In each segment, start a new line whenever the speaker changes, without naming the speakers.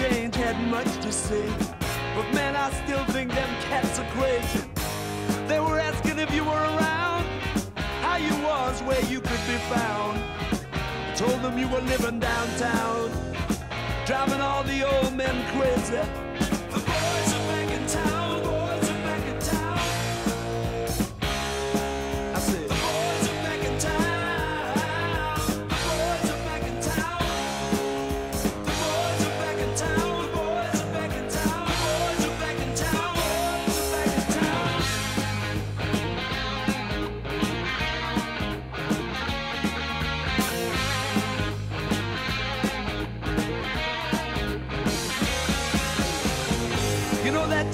way. Had much to say. But man, I still think them cats are crazy. They were asking if you were around, how you was, where you could be found. I told them you were living downtown, driving all the old men crazy.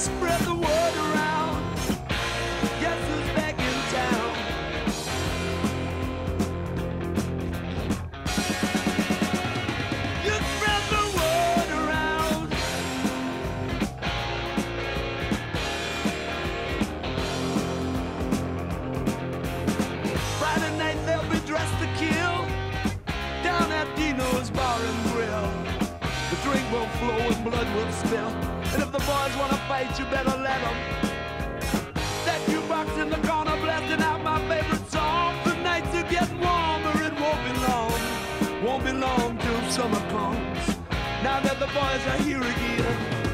Spread the word around. Back in town? You spread the word around. Friday night they'll be dressed to kill down at Dino's Bar and Grill. The drink will flow and blood will spill. The boys wanna fight, you better let them. That jukebox in the corner blasting out my favorite song. The nights are getting warmer, it won't be long. Won't be long till summer comes. Now that the boys are here again.